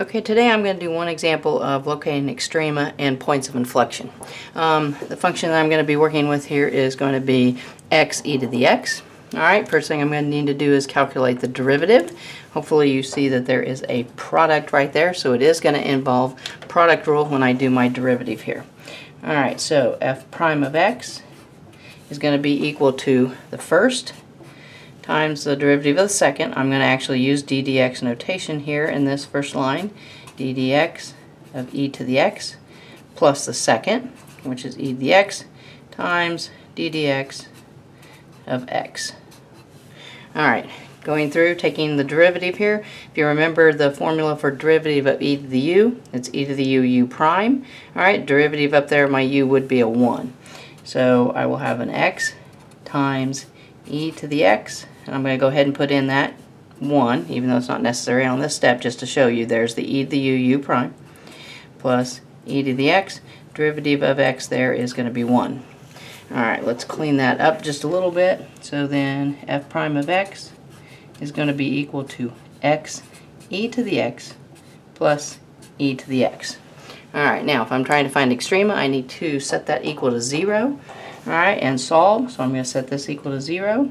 Okay, today I'm going to do one example of locating extrema and points of inflection. Um, the function that I'm going to be working with here is going to be x e to the x. Alright, first thing I'm going to need to do is calculate the derivative. Hopefully you see that there is a product right there, so it is going to involve product rule when I do my derivative here. Alright, so f prime of x is going to be equal to the first times the derivative of the second. I'm going to actually use d dx notation here in this first line. d dx of e to the x plus the second, which is e to the x, times d dx of x. Alright, going through, taking the derivative here. If you remember the formula for derivative of e to the u, it's e to the u u prime. Alright, derivative up there, my u would be a 1. So I will have an x times e to the x and I'm going to go ahead and put in that 1, even though it's not necessary on this step, just to show you there's the e to the u, u prime, plus e to the x. Derivative of x there is going to be 1. Alright, let's clean that up just a little bit. So then f prime of x is going to be equal to x e to the x plus e to the x. Alright, now if I'm trying to find extrema, I need to set that equal to 0. Alright, and solve. So I'm going to set this equal to 0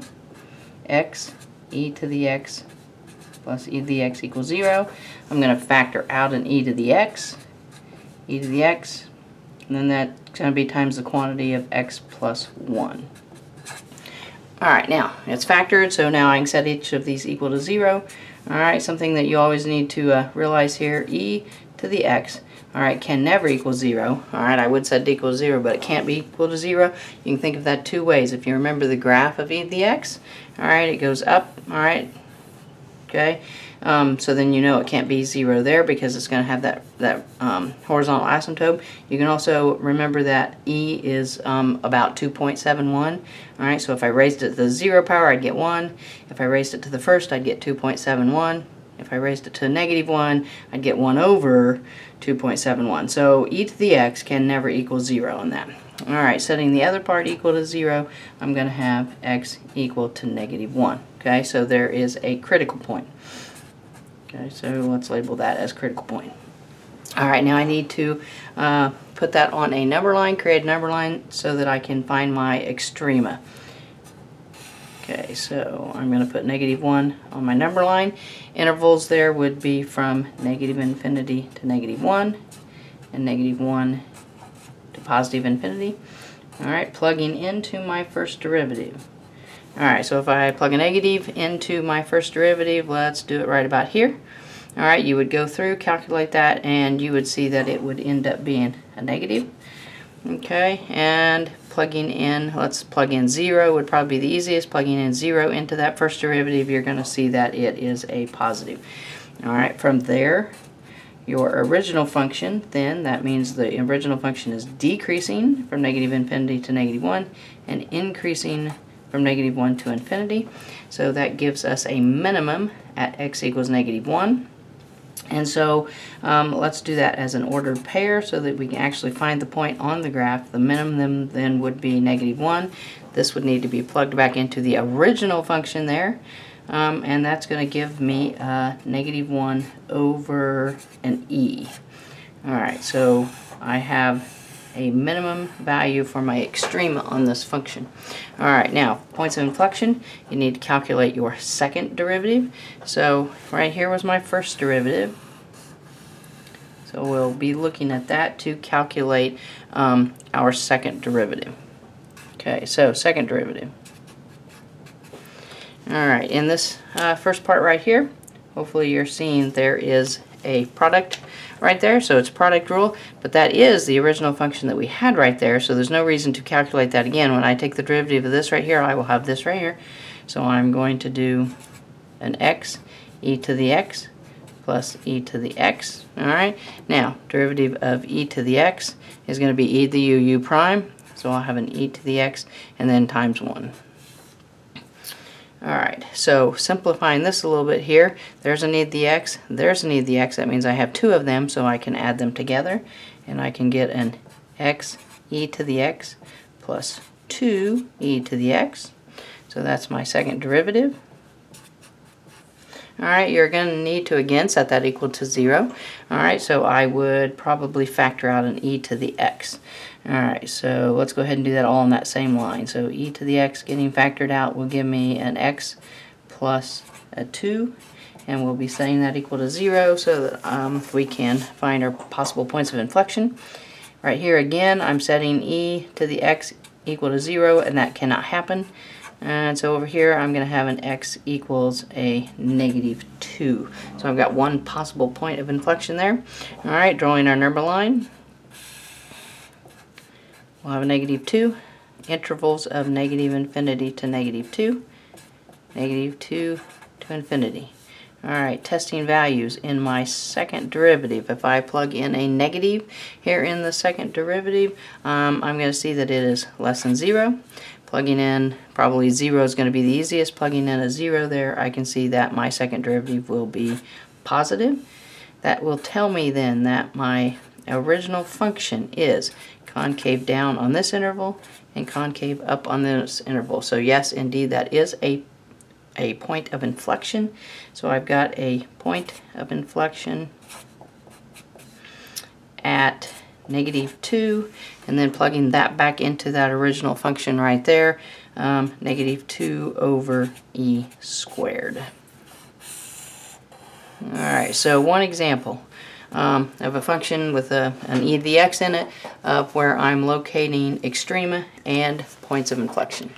x e to the x plus e to the x equals 0. I'm going to factor out an e to the x, e to the x, and then that's going to be times the quantity of x plus 1. Alright, now it's factored, so now I can set each of these equal to 0. Alright, something that you always need to uh, realize here, e to the x Alright, can never equal 0. Alright, I would set it equals 0, but it can't be equal to 0. You can think of that two ways. If you remember the graph of e to the x, alright, it goes up, alright, okay? Um, so then you know it can't be 0 there because it's going to have that, that um, horizontal asymptote. You can also remember that e is um, about 2.71. Alright, so if I raised it to the 0 power, I'd get 1. If I raised it to the first, I'd get 2.71. If I raised it to negative 1, I'd get 1 over 2.71. So e to the x can never equal 0 on that. Alright, setting the other part equal to 0, I'm going to have x equal to negative 1. Okay, so there is a critical point. Okay, so let's label that as critical point. Alright, now I need to uh, put that on a number line, create a number line so that I can find my extrema. Okay, so I'm going to put negative 1 on my number line. Intervals there would be from negative infinity to negative 1 and negative 1 to positive infinity. Alright, plugging into my first derivative. Alright, so if I plug a negative into my first derivative, let's do it right about here. Alright, you would go through, calculate that, and you would see that it would end up being a negative. Okay, and plugging in, let's plug in 0 would probably be the easiest. Plugging in 0 into that first derivative, you're going to see that it is a positive. Alright, from there, your original function, then that means the original function is decreasing from negative infinity to negative 1 and increasing from negative 1 to infinity. So that gives us a minimum at x equals negative 1. And so um, let's do that as an ordered pair so that we can actually find the point on the graph. The minimum then would be negative 1. This would need to be plugged back into the original function there. Um, and that's going to give me a negative 1 over an e. Alright, so I have a minimum value for my extrema on this function. Alright, now, points of inflection, you need to calculate your second derivative. So, right here was my first derivative. So we'll be looking at that to calculate um, our second derivative. Okay, so second derivative. Alright, in this uh, first part right here, hopefully you're seeing there is a product right there, so it's product rule, but that is the original function that we had right there, so there's no reason to calculate that again. When I take the derivative of this right here, I will have this right here. So I'm going to do an x e to the x plus e to the x. Alright, now derivative of e to the x is going to be e to the u u prime, so I'll have an e to the x and then times 1. Alright, so simplifying this a little bit here, there's a need the x, there's a need the x, that means I have two of them, so I can add them together, and I can get an x e to the x plus 2 e to the x, so that's my second derivative. Alright, you're going to need to again set that equal to 0. Alright, so I would probably factor out an e to the x. Alright, so let's go ahead and do that all on that same line. So e to the x getting factored out will give me an x plus a 2 and we'll be setting that equal to 0 so that um, we can find our possible points of inflection. Right here again I'm setting e to the x equal to 0 and that cannot happen. And so over here I'm going to have an x equals a negative 2. So I've got one possible point of inflection there. Alright, drawing our number line. We'll have a negative 2, intervals of negative infinity to negative 2, negative 2 to infinity. Alright, testing values in my second derivative. If I plug in a negative here in the second derivative, um, I'm going to see that it is less than 0. Plugging in, probably 0 is going to be the easiest. Plugging in a 0 there, I can see that my second derivative will be positive. That will tell me then that my original function is concave down on this interval and concave up on this interval. So yes, indeed, that is a, a point of inflection. So I've got a point of inflection at negative 2, and then plugging that back into that original function right there, um, negative 2 over e squared. Alright, so one example um, of a function with a, an e to the x in it where I'm locating extrema and points of inflection.